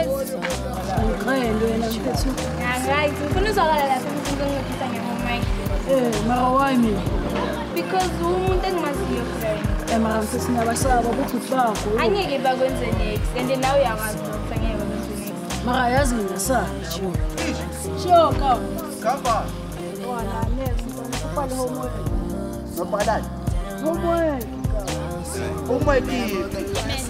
i wena mfethu. Hayi, ngifuna to lapha umuntu ongiphisa ngemomay. Eh, mara why me? Because umuntu engimaziyo friend. Eh, mara mfethu nabasaba ukuthi uhlako. Angeke bakwenze next and nawe to ukuthi angeke bakwenze next. Mara yazi ngesayi nje. Sure, come. Come on. Wala, next. Ufale homework. Nobhalani? Homework. Homework.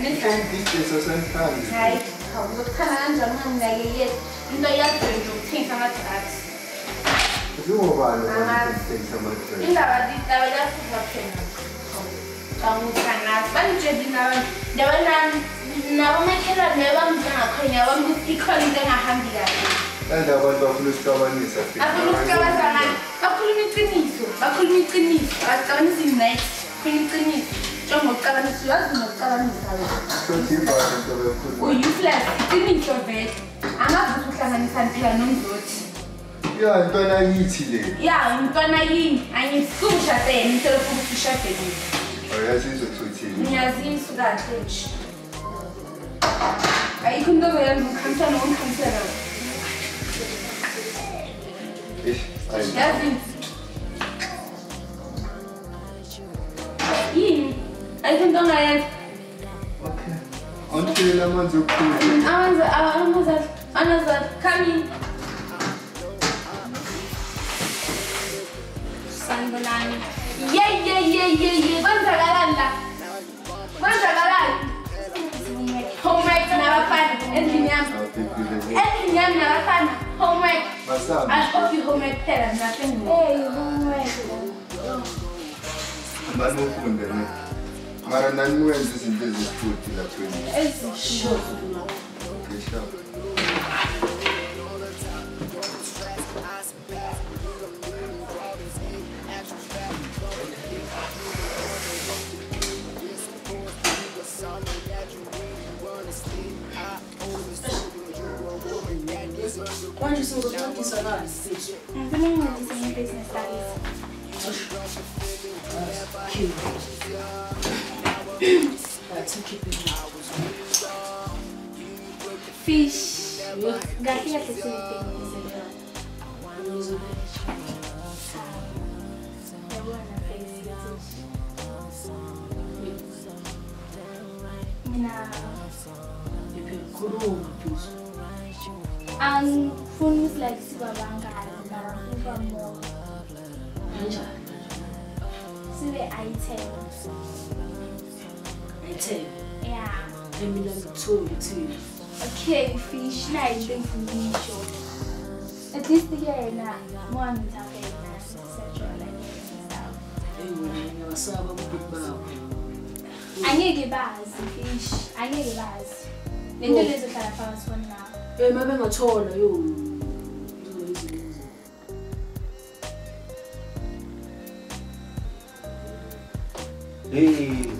akhuluma iciniso bakhuluma iciniso bacabanisa init khuluma iciniso cyo mukaba n'ikibazo mukaba n'isaba cyo kibazo cyo uyu flash itini cyo vet amavuta uhlanganisa mpila nomdoti ya ntwana yithi le ya ntwana yini angifukusha tena ngicela ukuba ushade mina oyazi izothuthini ngiyazisa kahle nje ayikho into obeyenza ukhamsana womkhamsela yazi yini I Okay. I'm Alfin I'm An ce lamar zukuru. An mazal, an mazal, kami. Sangulani. Yay, yay, yay, yay, yay, ban tagaran la. Ban tagaran. Homework na wafan, engineer. Engineer na wafan, homework. I hope you homework tell us nothing. Hey, homework. I'm kun da ne. Mara nani wenze sintezi sithuthi la kwenu. Ezishoyo. Okay, sure. Onde são os tanques Fish. Gatinha que você tem. And phones like Sibabanga and Narakuba more. See the items. 10. Yeah. Then we number 2 too. Okay, fish, now you think for me, sure. At least the year, that one is how I need the bars, fish. I need the bars. Then do this with first one now. Eh, hey, maybe I'm taller, you. Hey.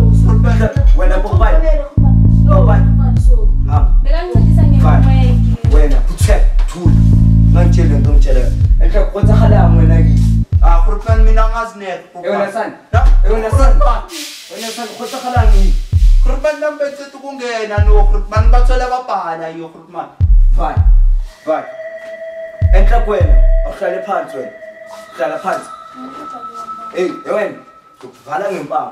wena popane popane wena kutshela thula nangitshele nto ngitshele enhle kwenzakalani wena kini ah gore phela mina angazi neke wena sani wena sani wena sani kwenzakalani yini gore bantu bami beceda ukungena no gore bantu bathole babhala yo gore mani fine fine enhle kwena awuhlale phansi wena hlala phansi eyi wena ngikuvala ngempama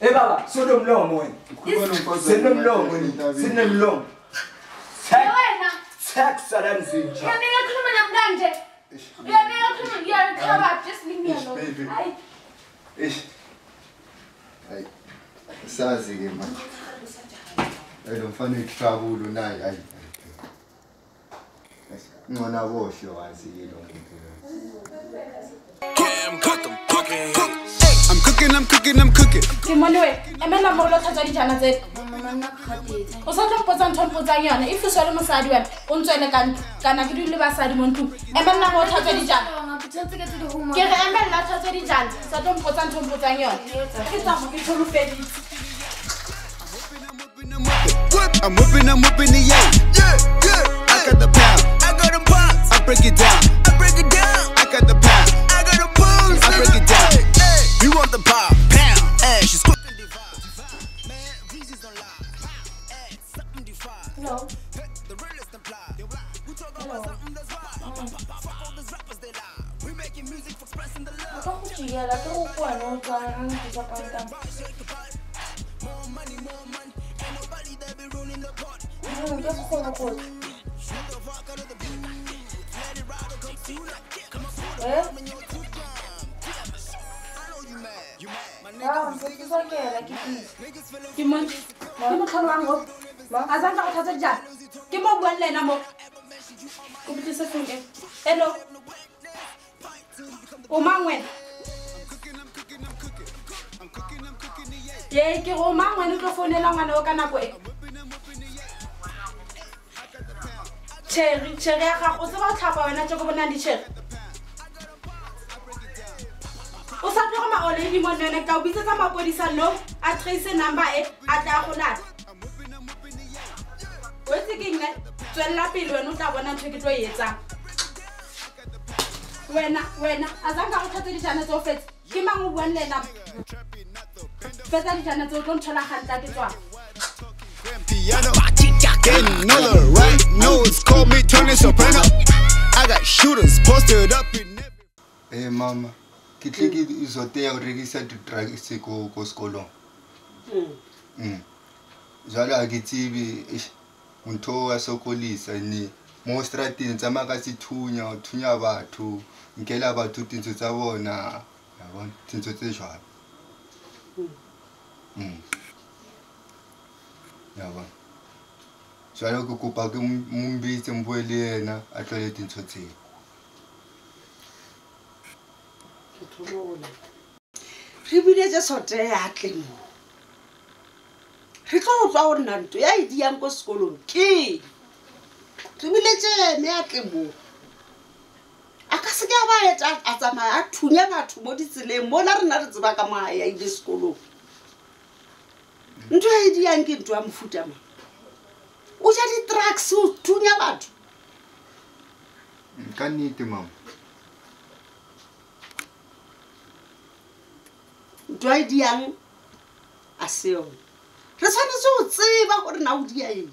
ebaba eh, sinomlomo wena wena eh, wena namkanje just leave me alone hayi ish hayi sazi ke manje lo mfana naye hayi ngona wazi ke lo them cooking, I'm cooking, I'm cooking. Emmanuel, emela mo lo thatsa dijana O sa tlo mpotsa ntho If o so le mosadi wena, o ntswele ka kana ke dule basadi mo ntlong. Emela mo lo thatsa dijana. Ke re emela thatsa dijana. Sa tlo mpotsa I'm whipping, I'm whipping the yeah, yeah, yeah. I got the pound, I got the pounds. I break it down, I break it down. y a la que b u c o u annonce a n t e s h a c a É? Ah, e só o o r m a n a h e l ye ke go ma ngwane o tlo founela ngwane o ka nako e cherry cherry ya gago o tseba o tlhapa wena tse ko bonang di-cherry o sa tlo go maolei mo nene ka o bitsetsa mapodisa no a trace number e a tla go lata o etse ke nne tswelela pele wena o tla bona ntho e ke tlo e etsang wena wena a zanka go tlhatse dijana tse o fetse ke mang o buang le ena fetsa dijana tseo tlo ntshola gantla ke tswang Piano, another right nose, call me Tony Soprano. I got shooters posted up in every. Hey, mama, ke tle ke izote ya go rekisa di-drugs ko sekolong hmm. hmm. jalo ga ke tsebe motho wa sokolisa ne mo strateng tsamaya ka sethunya go thunya batho nkela batho tintso tsa bona tintso tse jalo hmm. jalo mm. ke kopa ke mombitse mbue le yena a tlwele dintsho tseo re bile jesote ya tleng re tlo otlwa o nna nto ya ediyang ko sekolong ke re bile jeene ya tle mo a ka seke a ba eta a tsamaya a thunya batho mo ditseleng mona re na re tsebaka moaya ile sekolong ntho ediang ke ntho ya mofuta mang o ja di-trucks o thunya batho ka nnete mama ntho a e diang a seo re tshwanetse o tseba gore na o dia eng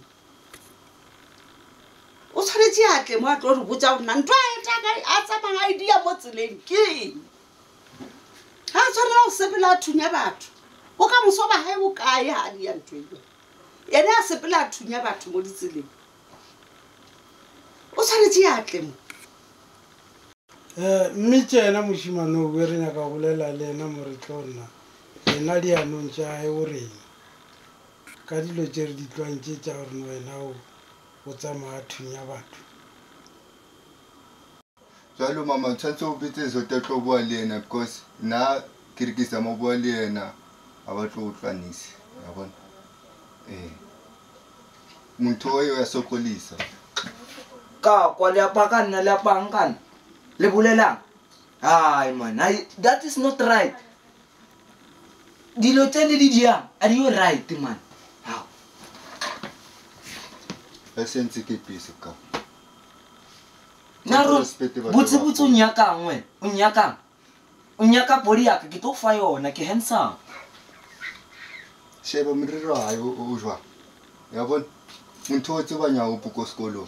o tshwanetse atle mo a tlo re botsa gore na ntho a etaka a tsamayang a e dia mo tseleng ke ga a tshwanela go sepela a thunya batho o ka moso ba gae bokae ga di ya ntho eo ene a sepele a thunya batho mo ditseleng o tshwanetse atle mo um mme ke ena mosimane o bere nyaka bolela le ena more tlo nna ena di anong tse gae oreng ka dilo tse re ditlwang ke tsa gore wena o tsamaya thunya batho jalo mama tshwanetse o betse sotetlo bua le ena because nna kerekisa mo bua le ena abatlotlwanise yabona um eh, motho oyo yasokolisa kakwa leapakanna leapankana le bolelang hai man i that is not right dilo tse ne di diang a di yo right man a sentse ke bese ka narobotsebotse o nyakangwe o nyakang o nyaka body yaka ke tlo fa yona ke handsome shebo mriro hayi uzwa yabona umthotho banyawuphi kosikolomo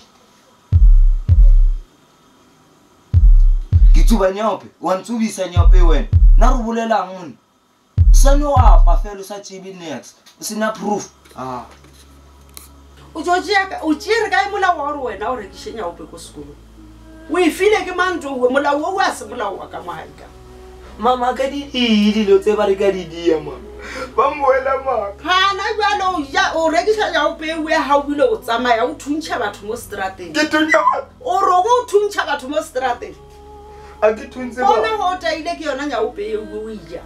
ngithuba nyophe wanitsubisa nyophe e wena narubulelang muni saniwapa fela usatshibi nex sinaproof utsiere ah. kae molao wa gore wena o rekise nyaope ko sekolong o efile ke mantowe molao o o a se molao wa ka maaka mama ka di dii dilo tse ba re ka di diamaa bamoelamaana jalo o rekisa jaopeo ya ga obile o tsamaya o thuntšha batho mo strateng oroko o thuntšha batho mo strateng akeone go otaile ke yona jaopee o ija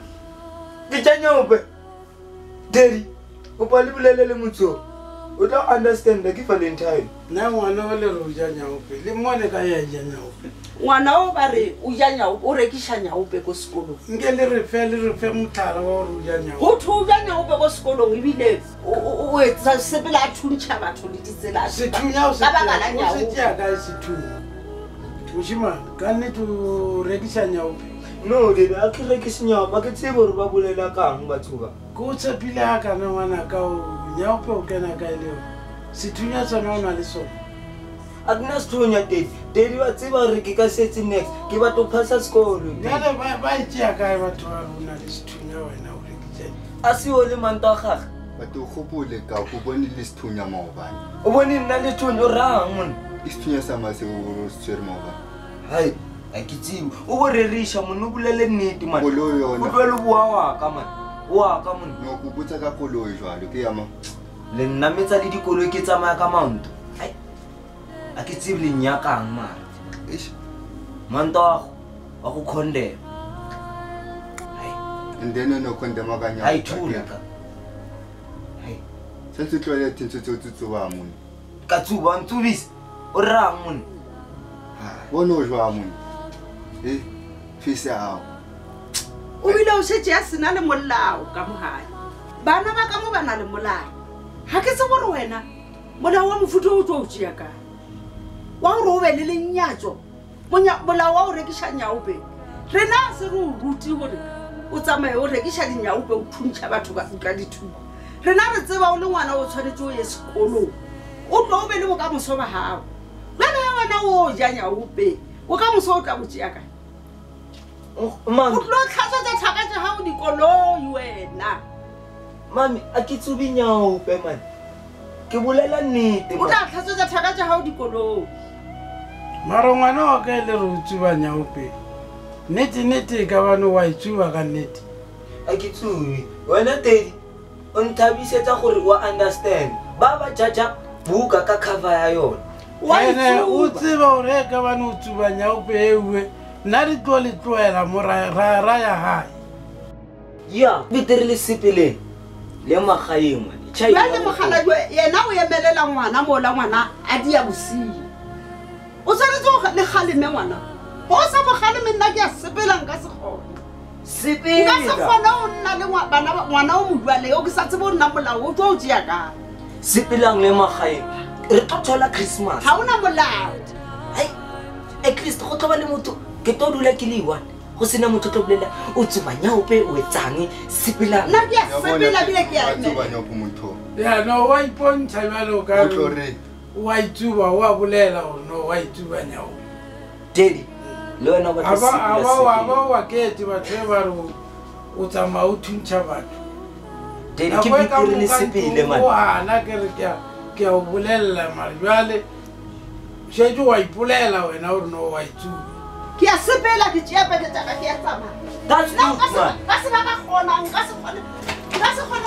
e ke janyaope dadi opa lebolele le motsoo o tla understand ke valentine nna ngwana o lere o ja nyaope le mone ka ya e ja nyaope ngwana o ba re o ja nyaope o rekisa nyaope ko sekolong nke le re fe le re fe mothala wa gore o ja nyaope gotho o ja nyaope ko sekolong ebile sepele a thuntšha batho le ditselaka baka la nyaopeka sethun mosima ka nnete o rekisa nyaope no de a ke rekise nyaope a ke tsee bore ba bolela kang batho ba ke o tshepile a kana ngwana kao nyaope o kena ka e leo sethunya tsone o na le sone a kena sethunya dadi dadi ba tseba gore ke ka setse next ke batho phasa sekolo ale ba etea kae batho ba o na le sethunya wena o rekiae a seo le manto a gage bato gopole ka go bone le sethunya maobane o bone nna le thunya o rangmone e sethunya sa maseoro se tshwere maobane hai a ke tsewe o borerisa mone o bulele nnete mao bulele boa waka mane oaka monokobotsa ka koloi jalo ke yama le nna metsa le dikoloi ke tsamaya ka manto a ke tsebileng yakang mara manto ago wa go condema ka tsubantsobise o rraang mone bone o jwa mone e fese ao o bile o setse ya sena le molao ka mogae bana ba ka mo ba na le molao ga ke se gore wena molao wa mofuthu o tswa o tsea kae wa gore o be le lennyatso molao wa o rekisa nyaope re na se re o rute gore o tsamaye o rekisa dinyaope o thuntšha batho ka dithuo re na re tseba o le ngwana o tshwanetse o ye sekolong o tlwa o be le bokamoso ba gago lwana ya ngwana o o ja nyaope bokamoso o tla bo tseya kae tlo tlhatswa tsa tlhakatse gago dikoloi wena mame a ke tsobinyaope mane ke bolela nnete o tla tlhatswa tsa tlhakatse gago dikoloi maro ngwana wa ka e le re o tsubanyaope nnetenete e ka bane wa e tsuba ka nnete a ke tsube wena tedi o nthabisetsa gore wa understand ba ba jaja buka ka cover ya yone ene o tseba gore e ka bane o tsubanyaope eue nna re tlo le tloela ra gae ya betere le sepeleng le magaeng le mogaladi yena o emelela ngwana mola ngwana a dia bosio o tshwanetse le galeme ngwana o sa mogaleme nna ke a sepelang ka segone se kgone o nna le ngwana o modualeng o ke sa tsebe o nna molao o tlo o jea kae sepelang le magaeng re tlo thola christmas ga ona molao at least go tloba le motho ke tlo dula ke le one go sena motho o tsubanya ope o etsang sepela a tlo bolela gore no wa o dedi o batla sepela batho e ba re tsamaya o thuntsha batho dedi ke e bipire le ipolela wena o ke ya sepela ke tea peke taka ke ya tsamayaka se baka gonanka se kgone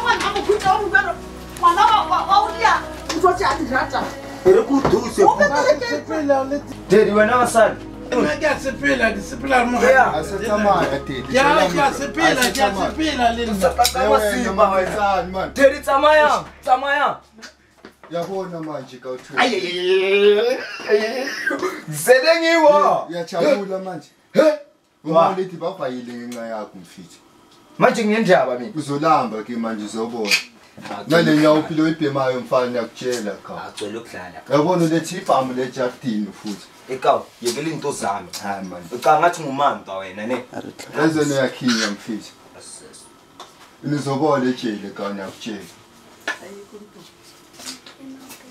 gwana go kutla o mbero ngwana wa o dia motsotse a dirata ere ko dusedadi wena basadi Teddy, tsamaya tsamaya yabona manje gautzele ngiwo yajabula manje umaledi babhayile ngenxa yakho mfithi manje ngendaba mina uzolamba ke manje uzobona nale nyawophile oyibhemayo mfana niyakutshela yabona lethi ibhamu lejardini futhi ekaw yekela into zami hayi manje ucaa ngathi ngumamba wena ne ezena uyakhinya mfithi nizobona ejele kaw niyakutshela Thank you.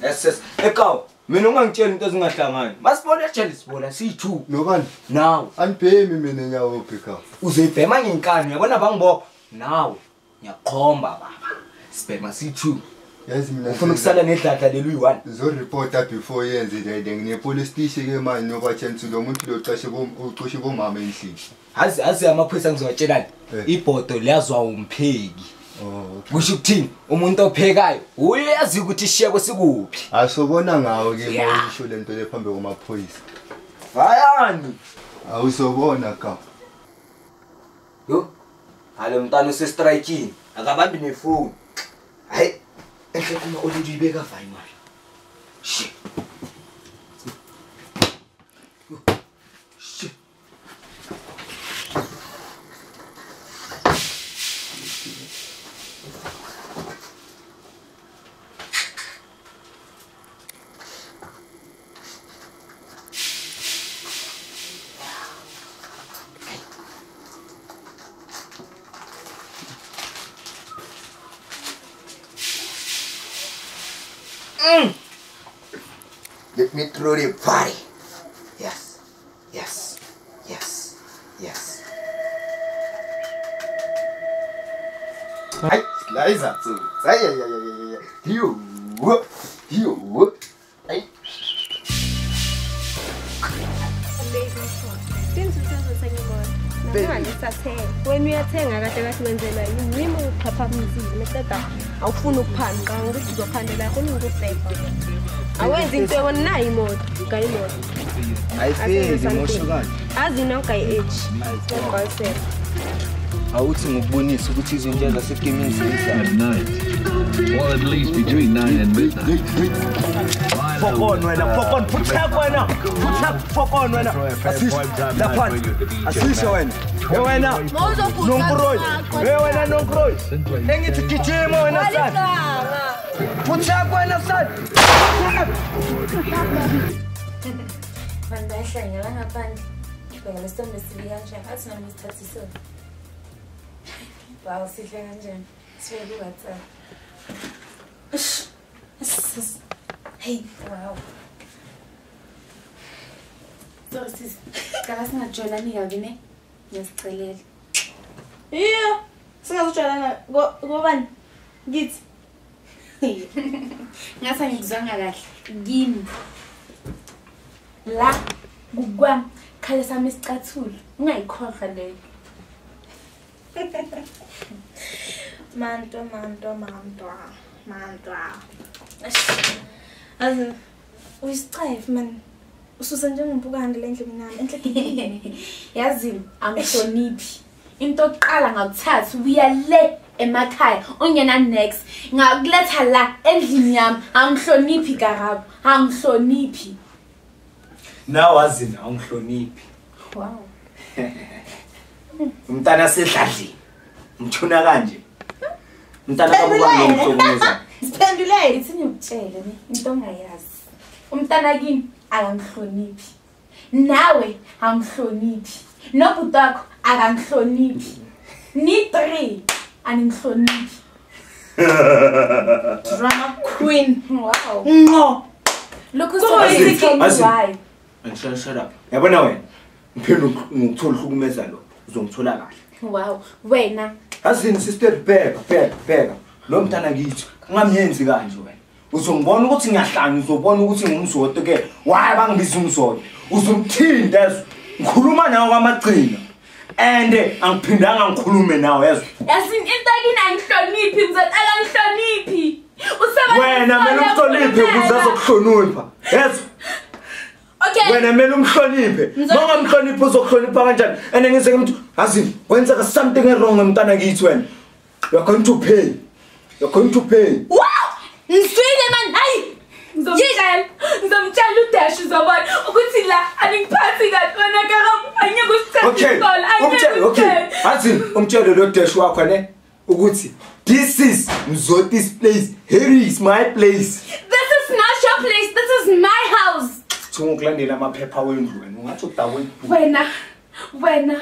SS ekawu mina ungangitshela into ezingahlangani masibona ejele sibona siyi-two nokani nawe anibhemi mina enyawo bheka uzoyibhema ngenkani uyabona bangibo nawe ngiyaqhomba baba sibhema siyi-two yazi mina ufuna ukusala nedladla leli uyi-one zoripota before yenze dede nginepolice station-ke manje nobatshentsi lo muntu loqashe ucoshe bomama endlini hazi hazi amaphoyisa ngizowatshelani eh. ibhodo liyazwa umpheki Oh, kusho ukuthini umuntu ophekayo uyazi ukuthi ishiyeko sikuphi asobona ngawe ke bayisho lento le phambi kwamaphoyisa hayani awusobona ka yo halo mntana usestrikini akabambi nefoni hayi enhle kuma olidi ibeka vayi manje me through the body. Yes, yes, yes, yes. はい、ライザー2。はい、いやいやいやいやいや。ひよわ、ひよわ。はい。wena uyathenga kahle kahle wenzela yimi uphaphamizile qeda awufuni ukuphanda ngizwa phande lakho ningikubhebha awenzi into yonayo imoto ngayimoto ayifezi imosho kanje azina ugayi-age kwasela awuthi ngokubonisa ukuthi izintsha zasekimini ziyisafokon wena fokon futhak wena futhak fokon wena laphana asisho wena e wena nonkuroy e wena nonkuroy engithi gijima wena sani futhak wena sani Van daar zijn je lange band. Ik ben al eens g dan met s o i l i a n g e Als je nou niet dat is zo. Wauw, Silianje. Twee boeren. Hey, wauw. Zo, sis. Kalas na Jola ni yavine. Yasicelele. Iyo. Singazotshala na go go bani. Git. ngasa ngikuzwanga kahle kimi la kukwami khale sami isicathulo ungayikhohlwa leyo manto manto manto manto azu uyisicefe man ususa njengompukane le ndlela nami enhle yazi angihloniphi into oqala ngakuthatha uya le emakhaya ongena next ngakuletha la endlini yami angihloniphi garabo angihloniphi nawazi na angihloniphi wow umntana sedladlini mthuna kanje umntana kabuka ngomhlukumeza siphendule ithini ukutshele into ongayazi umntana kini akangihloniphi nawe angihloniphi nobhuti wakho akangihloniphi ni 3 anihloniphi drama queen ngqo yabona wena ngiphinde ngokuthola uhlukumeza lo uzongithola kahle wena azini sister bheka bheka bheka lo mntana ngithi ungamyenzi kanje wena uzongibona ukuthi ngiyahlanga uzobona ukuthi ngumzoto-ke waye bangibiza umzoto uzomthinda ezo ngikhuluma nawo kwamagcina and angiphindanga ngikhulume nawe yazo wena mele umhloniphe ukuze azokuhlonipha yezo wena mele umhloniphe maungamhloniphi uzokuhlonipha kanjani and ngizeke mntu azini kwenzeka something erong emntana kithi wena you're going to pay you're going to pay Yidlala ngizomtshela uDash uzobona ukuthi la aningiphathi kahle wena kaRob angeke usithathe isikole angeke okay athi umtshelo lo Dash wakho ne ukuthi this is Mzoti's place here is my place this is not your place this is my house Thungukulandela amaphepha wendlu wena ungathi udakwe wena wena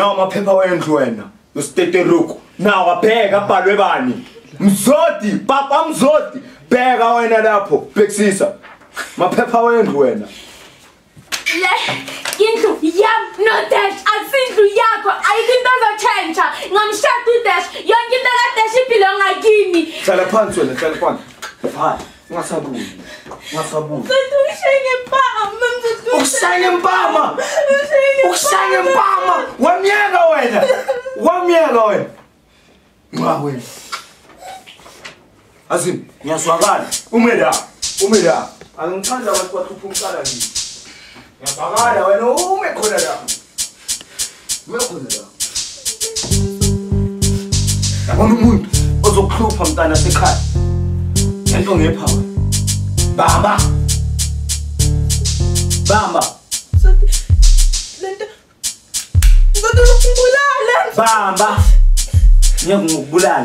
nawo amaphepha wendlu wena usiteteruko nawo abheka abhalwe bani mzodi papa mzodi bheka wena lapho bhekisisa maphepha wendlu wena le indlu yam no dash akusindlu yakho ayikho into ezotshentsha ngamshada udash yonke into kadash ibhilonga kimi hlala phansi wena hlala phansi Masabuni. Masabuni. Usitushenye pama mtoto. Usitushenye pama. Usitushenye pama. Wamiela wena. Wamiela wena. Mwa wena. Azim, nyaswagala. Umeda. Umeda. Anamtanda watu watupumkala hivi. Nyaswagala wena umekhona la. Umekhona la. Yabona umuntu ozokuhlupha mntana sekhaya. 成重点跑了，爸爸，爸爸，natulog kong bulalan! Bamba! Niya kong bulal.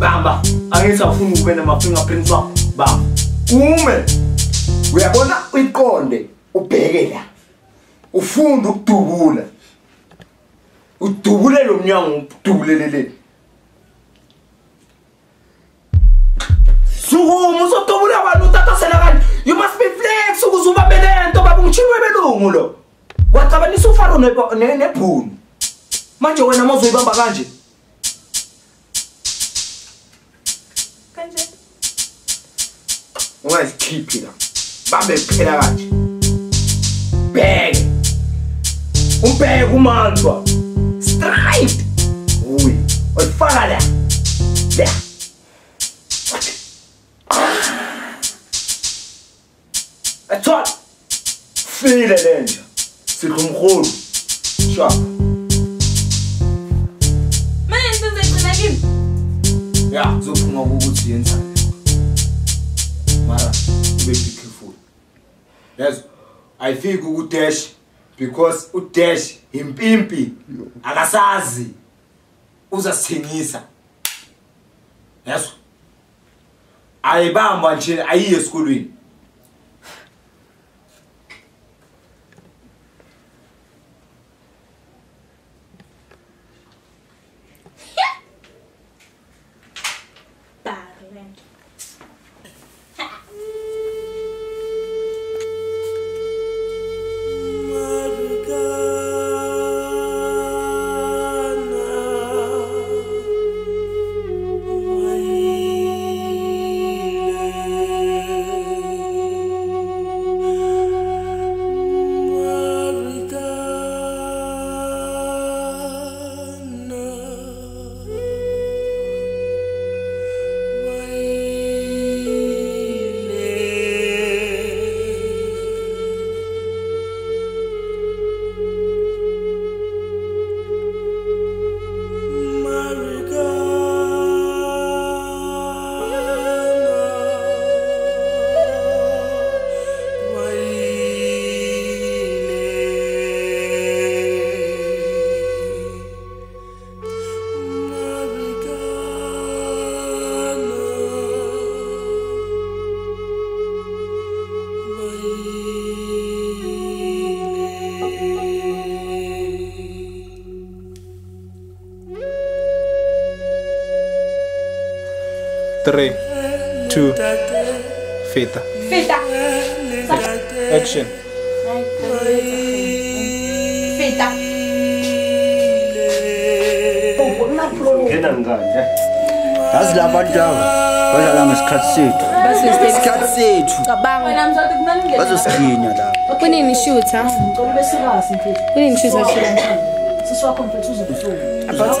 Bamba! Ang isa kong mube na mapunga prince lock. Bam! Ume! Uyabona uyiqonde ubheke la. Ufunda ukudubula. utubulele umnyango utubulelele sukuma uzotubula abantu utatasela kani you must be flex ukuze uba belento baba ngitshilwe belungu lo wacabanisa ufaro nebhunu manje wena ma uzoyibamba kanje ungazikhiphi la bambe kuphela kanje bheke umbheke umanzwa Streit! Ui, und Fahrrad! Ja. Atol! Fira dentro! Sie kommen rolo! Schau! Mãe, tu vês tudo aqui? Ja, so kann man gut sehen sein. Mara, be careful. Yes, I feel good dash because dash impimpi akasazi uzasithengisa yeso ayibamba nje ayiye esikolweni 3, 2, feta. Feta. Action. Feta. Yazi la bantwana badlala ngesikhathi sethu isikhathi sethu bazosiginya la kunenishutha kunenishutha about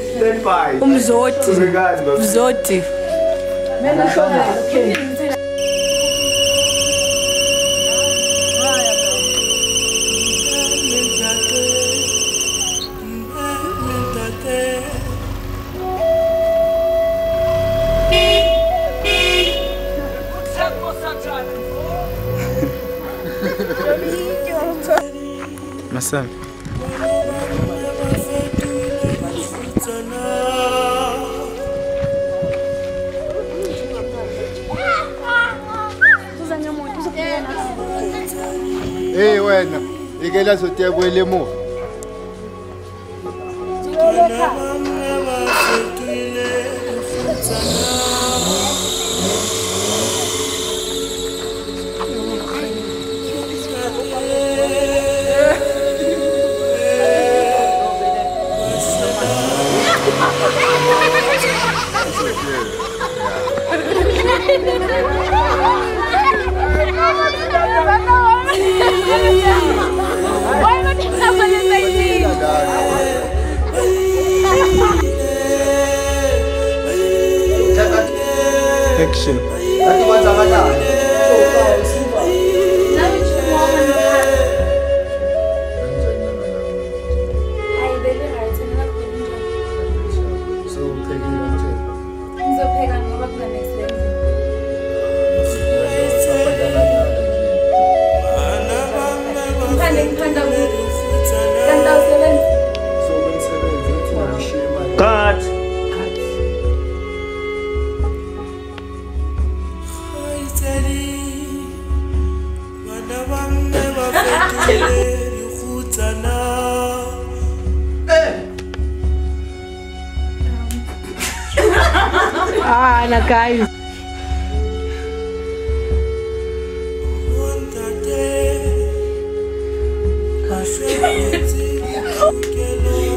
tem paz. Um zote. Obrigado, meu Zote. Menos Miguel Azotea el Mo. Ana guys.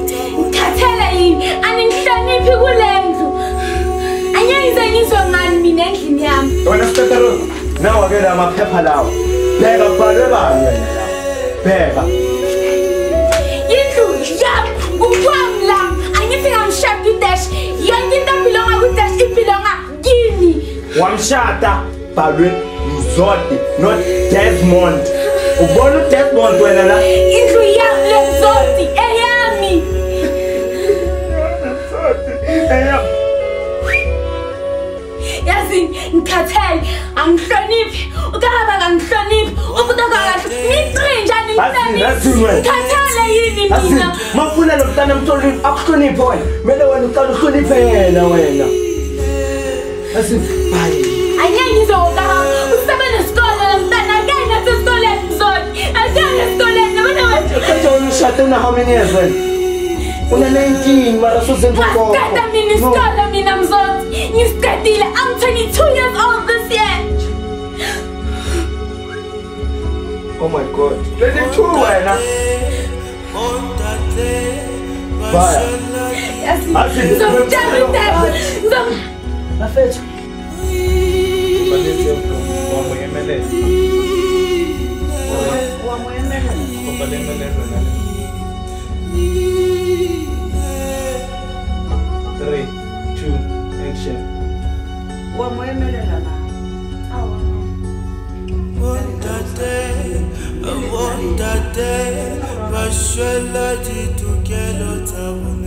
Ngithathele yini? Aningihloniphi kulendlu. Anyenze ngizwe ngani mina endlini yami? Wena Stephen, nawa ke la maphepha lawo. Bheka kubhalwe bani wena? Bheka. Yindlu yami ngokwangila angithi ngamshada uDash yonke into bilonga kuDash ibilonga kimi. Wamshada ah. bhalwe Mzodi not Desmond. Ubona uDesmond wena la? Indlu yami le Mzodi eyami. Eyami. Yazi ngikhathele angihloniphi ukaba kangihloniphi mafuna lomntana mtoli akuhloniphe wena kumele wena uqala uhloniphe yena wena asibhayi angeke ngizokara usebenza esikole lomntana angeke nathi esikoleni mzoni angeke esikoleni wena ushade una how many years wena una-19 mara suzenza mina isikole mina mzoni ngisiqedile i'm 22 years old Oh my god. 22 right now. Baya. Zamjali tena. Zam. Nafethu. Three, two, action. One more Söyledi tükel o together.